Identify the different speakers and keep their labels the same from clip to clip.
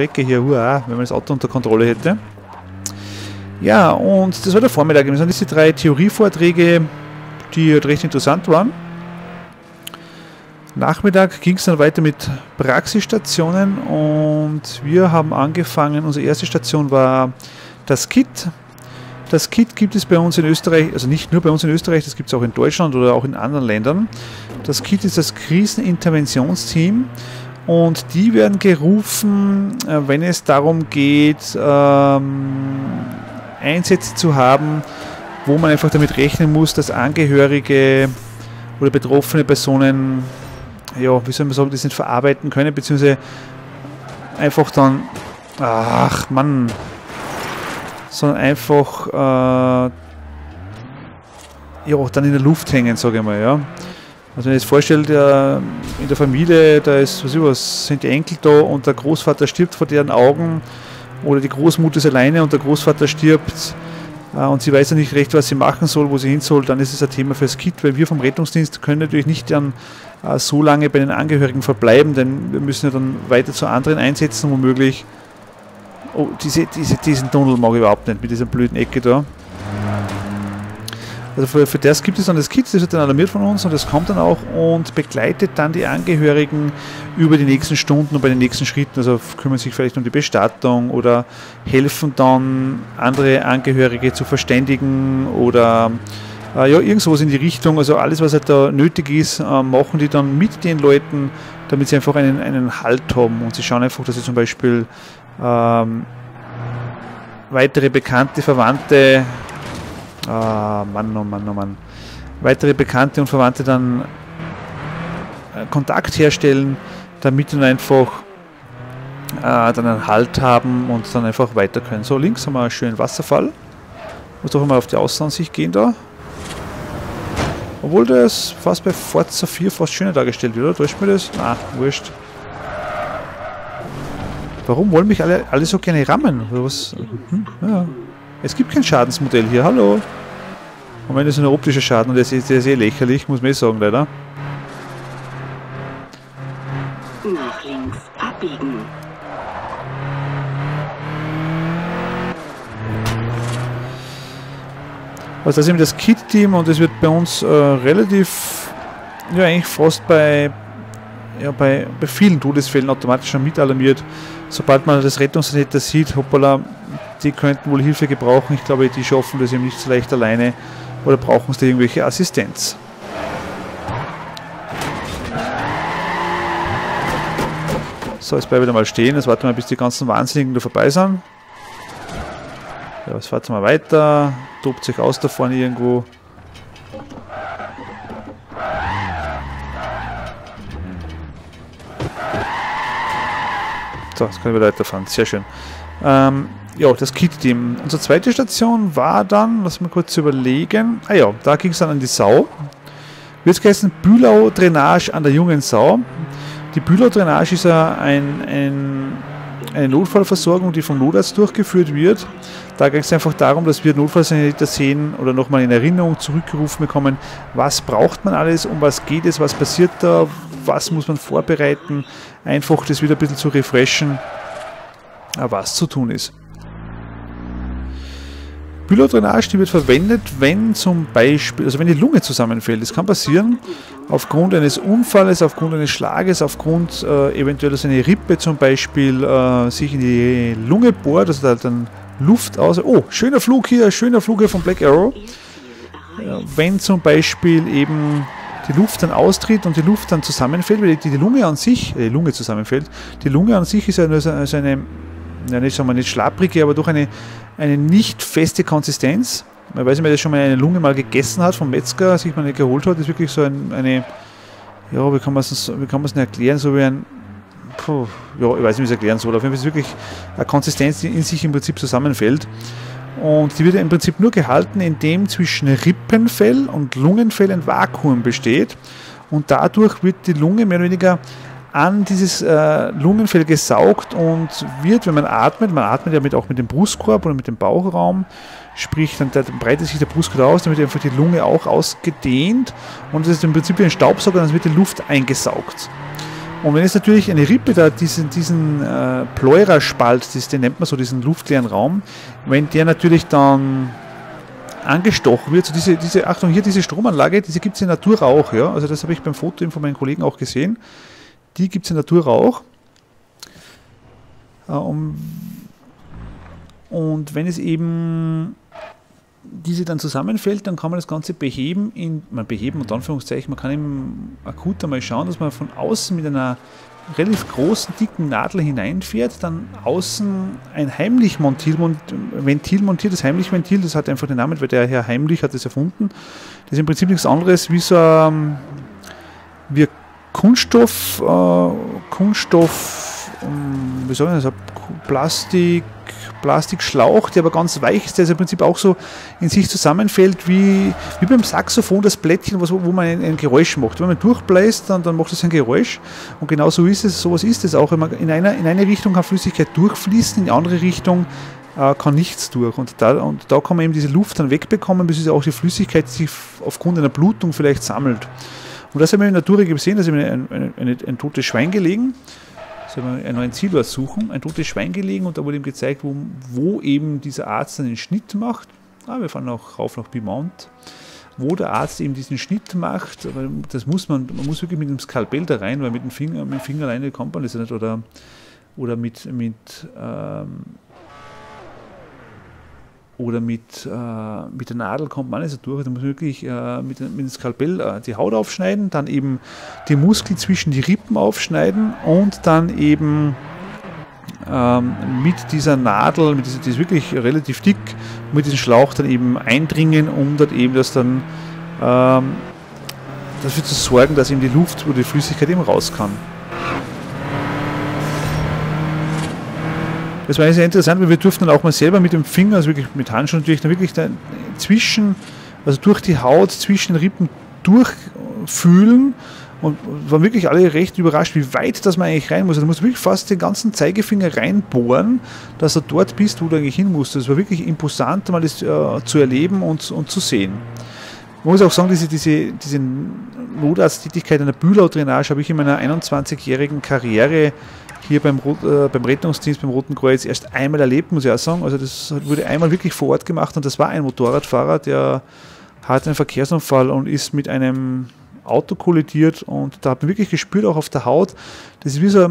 Speaker 1: Strecke hier, hurra, wenn man das Auto unter Kontrolle hätte. Ja, und das war der Vormittag. Das sind diese drei Theorievorträge, die halt recht interessant waren. Nachmittag ging es dann weiter mit Praxisstationen und wir haben angefangen, unsere erste Station war das KIT. Das KIT gibt es bei uns in Österreich, also nicht nur bei uns in Österreich, das gibt es auch in Deutschland oder auch in anderen Ländern. Das KIT ist das Kriseninterventionsteam und die werden gerufen, äh, wenn es darum geht, ähm, Einsätze zu haben, wo man einfach damit rechnen muss, dass Angehörige oder betroffene Personen, ja, wie soll man sagen, das nicht verarbeiten können, beziehungsweise einfach dann, ach Mann, sondern einfach äh, ja, dann in der Luft hängen, sage ich mal, ja. Also wenn ihr es vorstellt, ja, in der Familie, da ist, was ich was, sind die Enkel da und der Großvater stirbt vor deren Augen oder die Großmutter ist alleine und der Großvater stirbt äh, und sie weiß ja nicht recht, was sie machen soll, wo sie hin soll, dann ist es ein Thema fürs Kit, weil wir vom Rettungsdienst können natürlich nicht dann äh, so lange bei den Angehörigen verbleiben, denn wir müssen ja dann weiter zu anderen einsetzen, womöglich. Oh, diese, diese, diesen Tunnel mag ich überhaupt nicht mit dieser blöden Ecke da. Also für, für das gibt es dann das Kit, das wird dann alarmiert von uns und das kommt dann auch und begleitet dann die Angehörigen über die nächsten Stunden und bei den nächsten Schritten. Also kümmern sich vielleicht um die Bestattung oder helfen dann andere Angehörige zu verständigen oder äh, ja, irgendwas in die Richtung. Also alles, was halt da nötig ist, äh, machen die dann mit den Leuten, damit sie einfach einen, einen Halt haben und sie schauen einfach, dass sie zum Beispiel ähm, weitere bekannte Verwandte Ah, Mann, oh Mann, oh Mann. Weitere Bekannte und Verwandte dann äh, Kontakt herstellen, damit dann einfach äh, dann einen Halt haben und dann einfach weiter können. So, links haben wir einen schönen Wasserfall. Muss doch mal auf die Außenansicht gehen da. Obwohl das fast bei Forza 4 fast schöner dargestellt wird, oder? Täuscht mir das? Na, wurscht. Warum wollen mich alle, alle so gerne rammen? Oder was? Hm, ja. Es gibt kein Schadensmodell hier, hallo. Und wenn das ein optischer Schaden und der ist, der sehr lächerlich, muss man eh sagen, leider. Nach links abbiegen. Also das ist eben das Kit-Team und es wird bei uns äh, relativ, ja eigentlich fast bei, ja, bei, bei vielen Todesfällen automatisch schon mit alarmiert. Sobald man das Rettungssanitäter sieht, hoppala, die könnten wohl Hilfe gebrauchen. Ich glaube, die schaffen das eben nicht so leicht alleine oder brauchen sie irgendwelche Assistenz. So, jetzt bleibe ich mal stehen. Jetzt warten wir, bis die ganzen Wahnsinnigen da vorbei sind. Ja, jetzt warten wir weiter. Tobt sich aus da vorne irgendwo. So, jetzt können wir weiterfahren. Sehr schön. Ähm, ja, das Kit-Team. Unsere zweite Station war dann, lass mal kurz überlegen. Ah ja, da ging es dann an die Sau. Wird geheißen Bühlau Drainage an der jungen Sau. Die Bühlau Drainage ist ja ein, ein, eine Notfallversorgung, die vom Notarzt durchgeführt wird. Da ging es einfach darum, dass wir Notfallsanitäter sehen oder nochmal in Erinnerung zurückgerufen bekommen, was braucht man alles, um was geht es, was passiert da, was muss man vorbereiten. Einfach das wieder ein bisschen zu refreshen, was zu tun ist. Bülow-Drainage, die wird verwendet, wenn zum Beispiel, also wenn die Lunge zusammenfällt. Das kann passieren aufgrund eines Unfalles, aufgrund eines Schlages, aufgrund äh, eventuell, dass eine Rippe zum Beispiel äh, sich in die Lunge bohrt, also da dann Luft aus. Oh, schöner Flug hier, schöner Flug hier von Black Arrow. Äh, wenn zum Beispiel eben die Luft dann austritt und die Luft dann zusammenfällt, weil die, die Lunge an sich, äh, die Lunge zusammenfällt, die Lunge an sich ist ja nur so, also eine, ja nicht, sagen wir nicht schlapprige, aber doch eine, eine nicht feste Konsistenz. Man weiß nicht, wer das schon mal eine Lunge mal gegessen hat vom Metzger, sich mal nicht geholt hat, das ist wirklich so ein, eine, ja, wie kann man es es erklären, so wie ein, puh, ja, ich weiß nicht, wie es erklären soll, auf jeden Fall ist es wirklich eine Konsistenz, die in sich im Prinzip zusammenfällt. Und die wird im Prinzip nur gehalten, indem zwischen Rippenfell und Lungenfell ein Vakuum besteht. Und dadurch wird die Lunge mehr oder weniger an dieses äh, Lungenfell gesaugt und wird, wenn man atmet, man atmet ja mit, auch mit dem Brustkorb oder mit dem Bauchraum, sprich, dann, dann breitet sich der Brustkorb aus, damit einfach die Lunge auch ausgedehnt und das ist im Prinzip wie ein Staubsauger, dann wird die Luft eingesaugt. Und wenn jetzt natürlich eine Rippe da, diesen, diesen äh, Pleuraspalt, den nennt man so, diesen luftleeren Raum, wenn der natürlich dann angestochen wird, so diese, diese, Achtung, hier diese Stromanlage, diese gibt es in Natura auch, ja, also das habe ich beim Foto von meinen Kollegen auch gesehen, die gibt es in Natura auch. Äh, und wenn es eben diese dann zusammenfällt, dann kann man das Ganze beheben, in, man beheben und Anführungszeichen, man kann eben akut einmal schauen, dass man von außen mit einer relativ großen, dicken Nadel hineinfährt, dann außen ein heimlich montiert, Ventil montiert, das heimlich Ventil, das hat einfach den Namen, weil der Herr Heimlich hat das erfunden. Das ist im Prinzip nichts anderes wie so ein wie Kunststoff, äh, Kunststoff, um, wie soll ich das, Plastik, Plastikschlauch, der aber ganz weich ist, der ist im Prinzip auch so in sich zusammenfällt wie, wie beim Saxophon das Blättchen, was, wo man ein, ein Geräusch macht. Wenn man durchbläst, dann, dann macht es ein Geräusch. Und genau so ist es, sowas ist es auch. In, einer, in eine Richtung kann Flüssigkeit durchfließen, in die andere Richtung äh, kann nichts durch. Und da, und da kann man eben diese Luft dann wegbekommen, bis auch die Flüssigkeit sich aufgrund einer Blutung vielleicht sammelt. Und das haben wir in der Natur gesehen, da ist ein, ein, ein, totes Schwein gelegen soll man einen neuen Zielort suchen, ein totes Schwein gelegen und da wurde ihm gezeigt, wo, wo eben dieser Arzt einen Schnitt macht. Ah, wir fahren auch rauf nach Bimont, wo der Arzt eben diesen Schnitt macht. Aber das muss man, man muss wirklich mit dem Skalpell da rein, weil mit dem Finger, mit dem Finger alleine kommt man das nicht. Oder, oder mit, mit ähm, oder mit, äh, mit der Nadel kommt man nicht so durch. Da muss man wirklich äh, mit, mit dem Skalpell äh, die Haut aufschneiden, dann eben die Muskeln zwischen die Rippen aufschneiden und dann eben ähm, mit dieser Nadel, mit dieser, die ist wirklich relativ dick, mit diesem Schlauch dann eben eindringen, um dort eben das dann ähm, dafür zu sorgen, dass eben die Luft oder die Flüssigkeit eben raus kann. Das war sehr interessant, weil wir durften dann auch mal selber mit dem Finger, also wirklich mit Handschuhen natürlich, dann wirklich dann zwischen, also durch die Haut, zwischen den Rippen durchfühlen und waren wirklich alle recht überrascht, wie weit das man eigentlich rein muss. Also du musst wirklich fast den ganzen Zeigefinger reinbohren, dass du dort bist, wo du eigentlich hin musst. Das war wirklich imposant, mal das äh, zu erleben und, und zu sehen. Man muss auch sagen, diese, diese, diese Notarzttätigkeit einer Bühlau-Drainage habe ich in meiner 21-jährigen Karriere hier beim, äh, beim Rettungsdienst, beim Roten Kreuz erst einmal erlebt, muss ich auch sagen. Also das wurde einmal wirklich vor Ort gemacht und das war ein Motorradfahrer, der hat einen Verkehrsunfall und ist mit einem Auto kollidiert und da hat man wirklich gespürt, auch auf der Haut, das ist wie so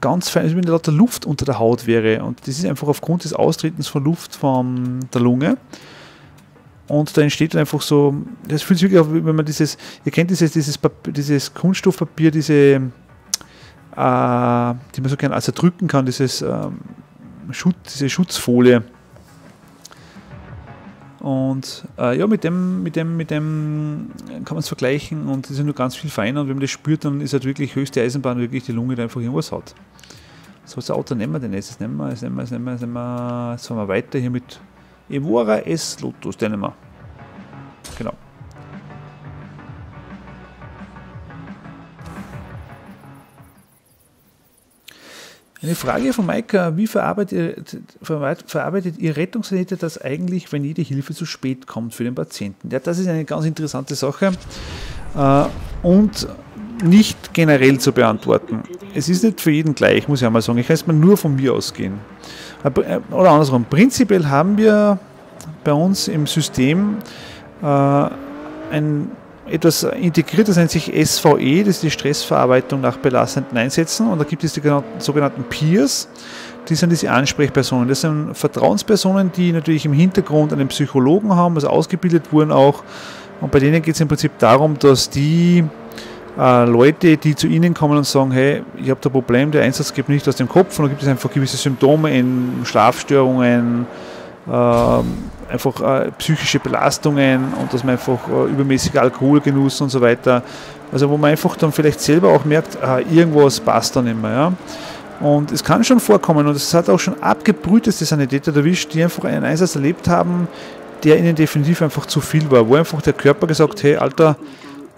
Speaker 1: ganz fein, als wenn lauter Luft unter der Haut wäre und das ist einfach aufgrund des Austretens von Luft von der Lunge. Und da entsteht dann einfach so, das fühlt sich wirklich auf, wenn man dieses, ihr kennt dieses, dieses, Papier, dieses Kunststoffpapier, diese die man so gerne also drücken kann, dieses, ähm, Schutz, diese Schutzfolie. Und äh, ja, mit dem, mit, dem, mit dem kann man es vergleichen und das ist nur ganz viel feiner und wenn man das spürt, dann ist halt wirklich höchste Eisenbahn wirklich die Lunge, die einfach irgendwas hat. So, was Auto nehmen wir denn jetzt? Das nehmen wir, das nehmen wir, das nehmen wir, das nehmen wir, jetzt fahren wir weiter hier mit Evora S Lotus, den nehmen wir. Genau. Eine Frage von Maika, wie verarbeitet, verarbeitet Ihr Rettungssanitäter das eigentlich, wenn jede Hilfe zu spät kommt für den Patienten? Ja, das ist eine ganz interessante Sache äh, und nicht generell zu beantworten. Es ist nicht für jeden gleich, muss ich einmal sagen. Ich kann jetzt mal nur von mir ausgehen. Äh, oder andersrum, prinzipiell haben wir bei uns im System äh, ein etwas integriert, das nennt sich SVE, das ist die Stressverarbeitung nach belastenden Einsätzen. Und da gibt es die sogenannten Peers, die sind diese Ansprechpersonen. Das sind Vertrauenspersonen, die natürlich im Hintergrund einen Psychologen haben, also ausgebildet wurden auch. Und bei denen geht es im Prinzip darum, dass die äh, Leute, die zu ihnen kommen und sagen, hey, ich habe da ein Problem, der Einsatz geht nicht aus dem Kopf, und da gibt es einfach gewisse Symptome in Schlafstörungen, äh, einfach äh, psychische Belastungen und dass man einfach äh, übermäßiger Alkoholgenuss und so weiter. Also wo man einfach dann vielleicht selber auch merkt, äh, irgendwas passt da nicht mehr. Ja? Und es kann schon vorkommen und es hat auch schon abgebrühteste Sanitäter erwischt, die einfach einen Einsatz erlebt haben, der ihnen definitiv einfach zu viel war, wo einfach der Körper gesagt, hey Alter,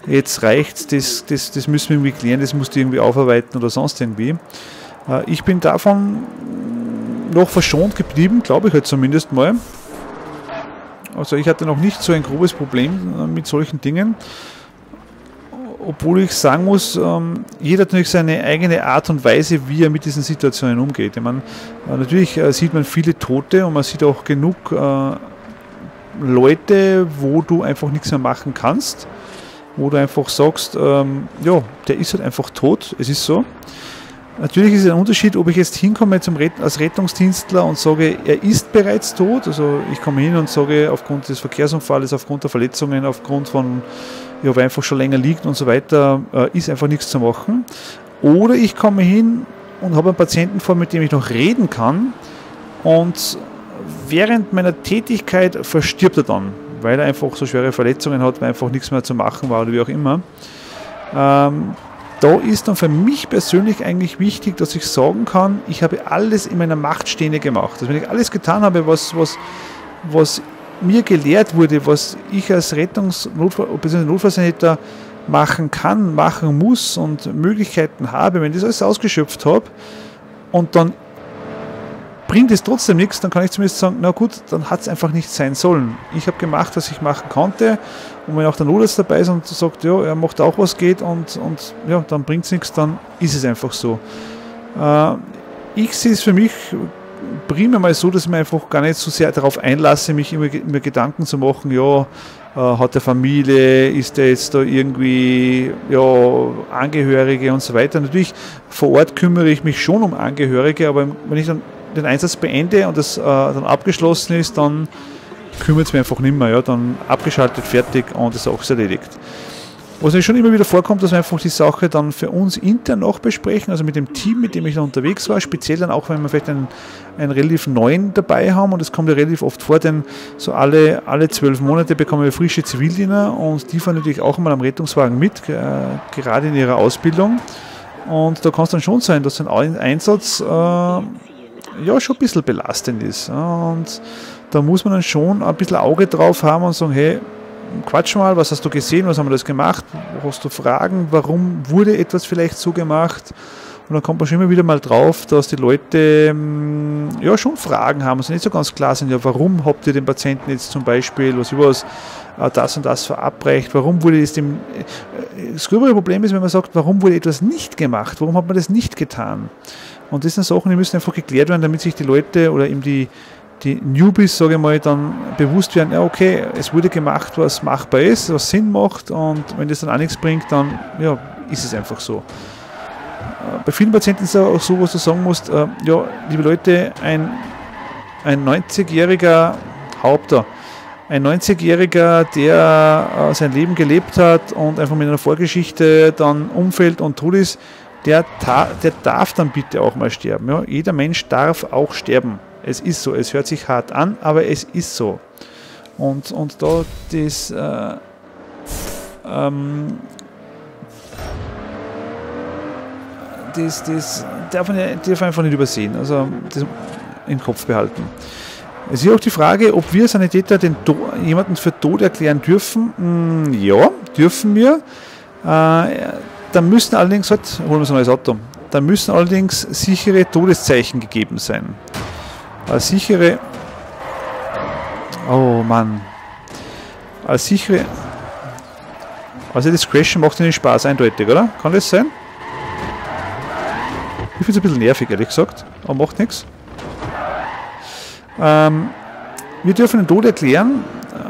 Speaker 1: jetzt reicht's, das, das, das müssen wir irgendwie klären, das musst du irgendwie aufarbeiten oder sonst irgendwie. Äh, ich bin davon noch verschont geblieben, glaube ich halt zumindest mal. Also ich hatte noch nicht so ein grobes Problem äh, mit solchen Dingen. obwohl ich sagen muss, ähm, jeder hat natürlich seine eigene Art und Weise, wie er mit diesen Situationen umgeht. Ich äh, natürlich äh, sieht man viele Tote und man sieht auch genug Leute, wo du einfach nichts mehr machen kannst, wo du einfach sagst, ähm, ja, der ist halt einfach tot, es ist so. Natürlich ist es ein Unterschied, ob ich jetzt hinkomme zum Ret als Rettungsdienstler und sage, er ist bereits tot. Also ich komme hin und sage, aufgrund des Verkehrsunfalls, aufgrund der Verletzungen, aufgrund von, ja, weil einfach schon länger liegt und so weiter, äh, ist einfach nichts zu machen. Oder ich komme hin und habe einen Patienten vor, mit dem ich noch reden kann und während meiner Tätigkeit verstirbt er dann, weil er einfach so schwere Verletzungen hat, weil einfach nichts mehr zu machen war oder wie auch immer. Ähm, da ist dann für mich persönlich eigentlich wichtig, dass ich sagen kann, ich habe alles in meiner Macht Stehende gemacht. Also wenn ich alles getan habe, was, was, was mir gelehrt wurde, was ich als Rettungs- bzw. Notfallsanitäter machen kann, machen muss und Möglichkeiten habe, wenn ich das alles ausgeschöpft habe und dann bringt es trotzdem nichts, dann kann ich zumindest sagen, na gut, dann hat es einfach nicht sein sollen. Ich habe gemacht, was ich machen konnte und wenn auch der Notarzt dabei ist und sagt, ja, er macht auch was geht und, und ja, dann bringt es nichts, dann ist es einfach so. Äh, ich sehe es für mich primär mal so, dass ich mir einfach gar nicht so sehr darauf einlasse, mich immer, immer Gedanken zu machen, ja, äh, hat er Familie, ist er jetzt da irgendwie ja, Angehörige und so weiter. Natürlich, vor Ort kümmere ich mich schon um Angehörige, aber wenn ich dann den Einsatz beende und das äh, dann abgeschlossen ist, dann kümmert es mich einfach nicht mehr. Ja? Dann abgeschaltet, fertig und ist erledigt. Was mir schon immer wieder vorkommt, dass wir einfach die Sache dann für uns intern noch besprechen, also mit dem Team, mit dem ich da unterwegs war, speziell dann auch, wenn wir vielleicht einen, einen relativ neuen dabei haben und das kommt ja relativ oft vor, denn so alle, alle zwölf Monate bekommen wir frische Zivildiener und die fahren natürlich auch mal am Rettungswagen mit, äh, gerade in ihrer Ausbildung. Und da kann es dann schon sein, dass ein Einsatz äh, ja schon ein bisschen belastend ist. Und da muss man dann schon ein bisschen Auge drauf haben und sagen, hey, quatsch mal, was hast du gesehen, was haben wir das gemacht, hast du Fragen, warum wurde etwas vielleicht so gemacht? Und dann kommt man schon immer wieder mal drauf, dass die Leute ähm, ja schon Fragen haben, also nicht so ganz klar sind, ja, warum habt ihr den Patienten jetzt zum Beispiel, was über äh, das und das verabreicht, warum wurde es dem, äh, das gröbere Problem ist, wenn man sagt, warum wurde etwas nicht gemacht, warum hat man das nicht getan? Und das sind Sachen, die müssen einfach geklärt werden, damit sich die Leute oder eben die, die Newbies, sage ich mal, dann bewusst werden, ja okay, es wurde gemacht, was machbar ist, was Sinn macht und wenn das dann auch nichts bringt, dann ja, ist es einfach so. Äh, bei vielen Patienten ist es auch so, was du sagen musst, äh, ja, liebe Leute, ein, ein 90-jähriger Haupter, ein 90-jähriger, der äh, sein Leben gelebt hat und einfach mit einer Vorgeschichte dann umfällt und tot ist, der, der darf dann bitte auch mal sterben. Ja? Jeder Mensch darf auch sterben. Es ist so, es hört sich hart an, aber es ist so. Und, und da das, äh, ähm, das, das darf man, darf man einfach nicht übersehen, also das im Kopf behalten. Es ist auch die Frage, ob wir Sanitäter den Do jemanden für tot erklären dürfen. Hm, ja, dürfen wir. Äh, da müssen allerdings, halt, holen wir ein neues Auto, da müssen allerdings sichere Todeszeichen gegeben sein. Als sichere. Oh Mann. Als sichere. Also das Crashen macht nicht Spaß, eindeutig, oder? Kann das sein? Ich finde es ein bisschen nervig, ehrlich gesagt, aber macht nichts. Ähm, wir dürfen den Tod erklären.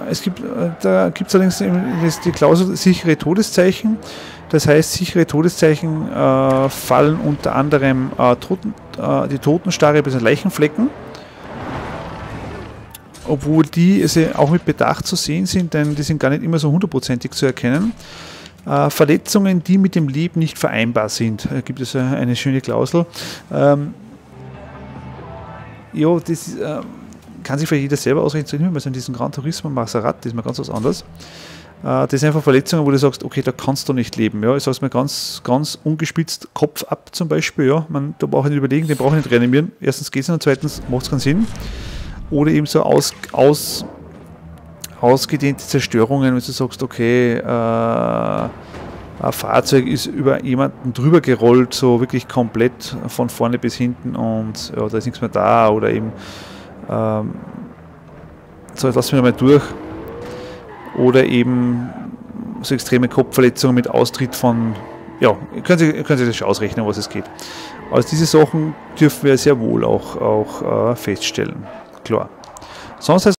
Speaker 1: Es gibt, äh, da gibt es allerdings die Klausel sichere Todeszeichen. Das heißt, sichere Todeszeichen äh, fallen unter anderem äh, Toten, äh, die Totenstarre bis Leichenflecken obwohl die auch mit Bedacht zu sehen sind, denn die sind gar nicht immer so hundertprozentig zu erkennen. Äh, Verletzungen, die mit dem Leben nicht vereinbar sind, äh, gibt es eine schöne Klausel. Ähm, ja, das äh, kann sich für jeder selber ausrechnen, wenn man in diesem Gran Turismo Maserat, das ist mal ganz was anderes. Äh, das sind einfach Verletzungen, wo du sagst, okay, da kannst du nicht leben. Ja, ich sage es mal ganz, ganz ungespitzt, Kopf ab zum Beispiel. Ja, man, da brauche ich nicht überlegen, den brauche ich nicht reanimieren. Erstens geht es und zweitens macht es keinen Sinn oder eben so aus, aus, ausgedehnte Zerstörungen, wenn du sagst, okay, äh, ein Fahrzeug ist über jemanden drüber gerollt, so wirklich komplett von vorne bis hinten und ja, da ist nichts mehr da oder eben ähm, so, lass mich mal durch. Oder eben so extreme Kopfverletzungen mit Austritt von, ja, können Sie, können Sie das schon ausrechnen, was es geht. Also diese Sachen dürfen wir sehr wohl auch, auch äh, feststellen. Klar. Sonst